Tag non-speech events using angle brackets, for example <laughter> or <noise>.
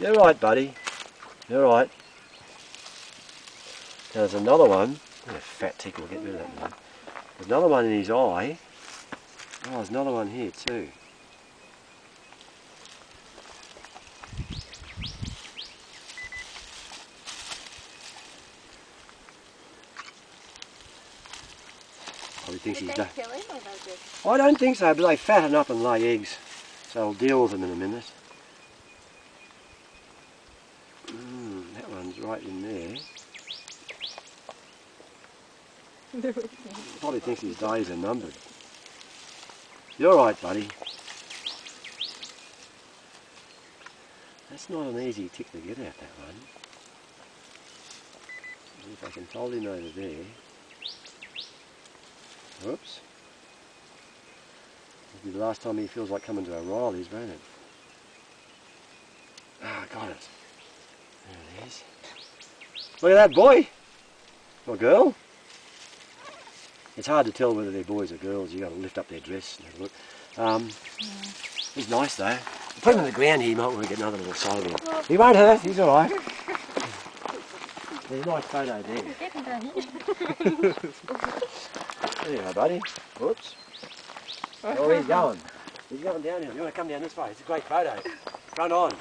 You're right, buddy. You're right. There's another one. Oh, fat tickle, get rid of that one. There's another one in his eye. Oh, there's another one here too. Probably thinks Did he's they kill him or they just... I don't think so, but they fatten up and lay eggs, so I'll deal with them in a minute. Right in there. Probably thinks his days are numbered. You're right, buddy. That's not an easy tick to get out, that one. If I can fold him over there. Whoops. It'll be the last time he feels like coming to O'Reilly's, won't it? Ah, got it. There it is. Look at that boy! Or girl? It's hard to tell whether they're boys or girls. You've got to lift up their dress and have a look. Um, He's nice though. Put him on the ground here, you might want to get another little side of him. He won't hurt, he's alright. <laughs> There's a nice photo there. <laughs> There you go, buddy. Whoops. Oh, he's going. He's going down here. You want to come down this way? It's a great photo. Front on.